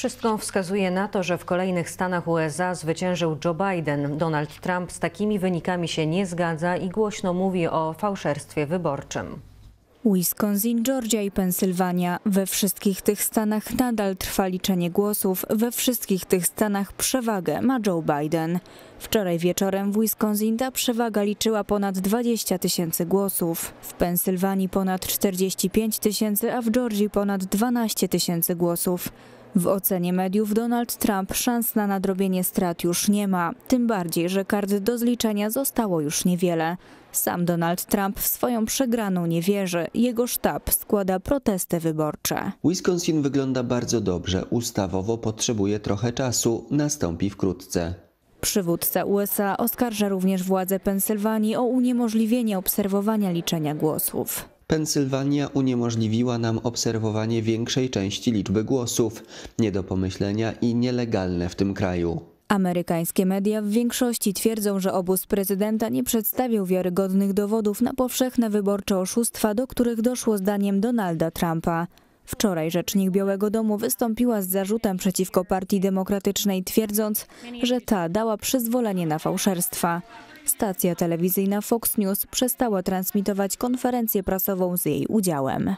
Wszystko wskazuje na to, że w kolejnych stanach USA zwyciężył Joe Biden. Donald Trump z takimi wynikami się nie zgadza i głośno mówi o fałszerstwie wyborczym. Wisconsin, Georgia i Pensylwania. We wszystkich tych stanach nadal trwa liczenie głosów. We wszystkich tych stanach przewagę ma Joe Biden. Wczoraj wieczorem w Wisconsin ta przewaga liczyła ponad 20 tysięcy głosów. W Pensylwanii ponad 45 tysięcy, a w Georgii ponad 12 tysięcy głosów. W ocenie mediów Donald Trump szans na nadrobienie strat już nie ma, tym bardziej, że kart do zliczenia zostało już niewiele. Sam Donald Trump w swoją przegraną nie wierzy. Jego sztab składa protesty wyborcze. Wisconsin wygląda bardzo dobrze. Ustawowo potrzebuje trochę czasu. Nastąpi wkrótce. Przywódca USA oskarża również władze Pensylwanii o uniemożliwienie obserwowania liczenia głosów. Pensylwania uniemożliwiła nam obserwowanie większej części liczby głosów. Nie do pomyślenia i nielegalne w tym kraju. Amerykańskie media w większości twierdzą, że obóz prezydenta nie przedstawił wiarygodnych dowodów na powszechne wyborcze oszustwa, do których doszło zdaniem Donalda Trumpa. Wczoraj rzecznik Białego Domu wystąpiła z zarzutem przeciwko Partii Demokratycznej, twierdząc, że ta dała przyzwolenie na fałszerstwa. Stacja telewizyjna Fox News przestała transmitować konferencję prasową z jej udziałem.